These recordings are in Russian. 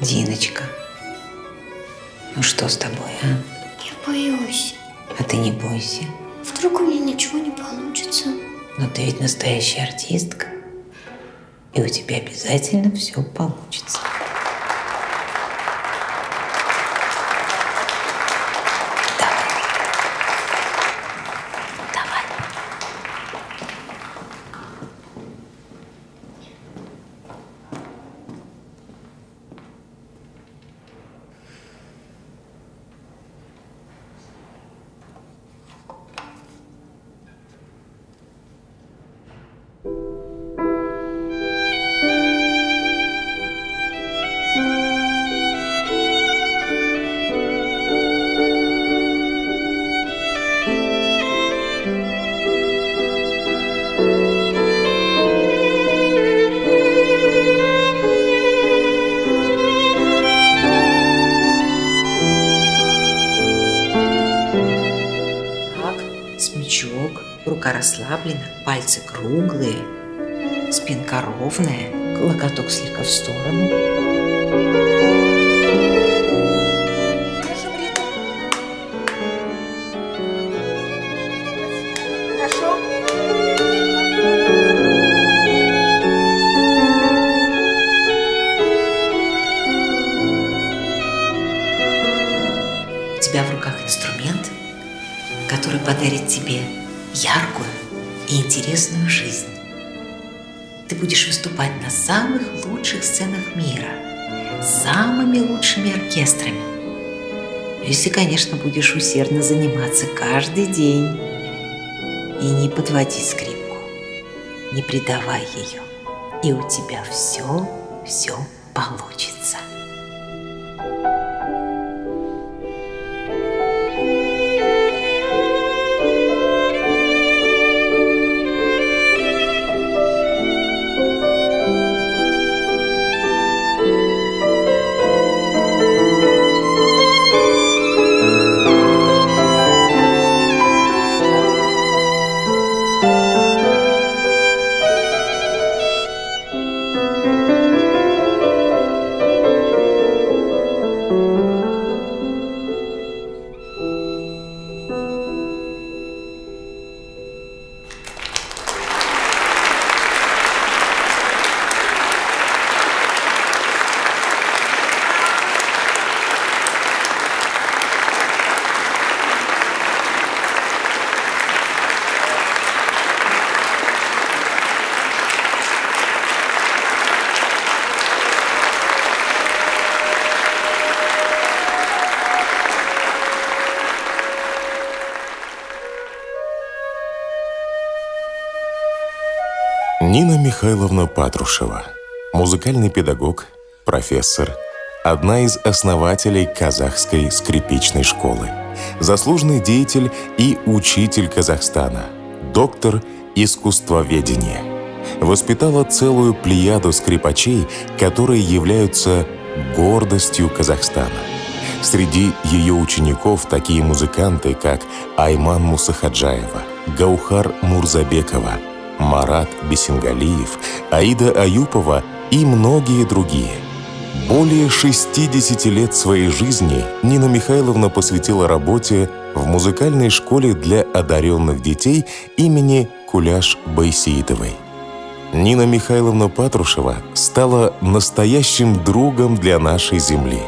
Диночка, ну что с тобой, а? Я боюсь. А ты не бойся. Вдруг у меня ничего не получится. Но ты ведь настоящая артистка. И у тебя обязательно все получится. Рука расслаблена, пальцы круглые, спинка ровная, локоток слегка в сторону. Хорошо? У тебя в руках инструмент, который подарит тебе яркую и интересную жизнь. Ты будешь выступать на самых лучших сценах мира, с самыми лучшими оркестрами. Если, конечно, будешь усердно заниматься каждый день и не подводи скрипку, не предавай ее, и у тебя все, все получится. Нина Михайловна Патрушева, музыкальный педагог, профессор, одна из основателей казахской скрипичной школы, заслуженный деятель и учитель Казахстана, доктор искусствоведения. Воспитала целую плеяду скрипачей, которые являются гордостью Казахстана. Среди ее учеников такие музыканты, как Айман Мусахаджаева, Гаухар Мурзабекова – Марат Бесенгалиев, Аида Аюпова и многие другие. Более 60 лет своей жизни Нина Михайловна посвятила работе в музыкальной школе для одаренных детей имени Куляш Байсеитовой. Нина Михайловна Патрушева стала настоящим другом для нашей земли.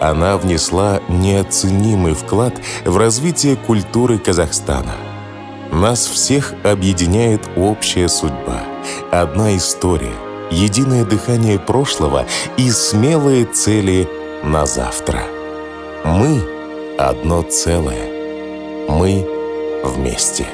Она внесла неоценимый вклад в развитие культуры Казахстана – нас всех объединяет общая судьба, одна история, единое дыхание прошлого и смелые цели на завтра. Мы — одно целое. Мы вместе.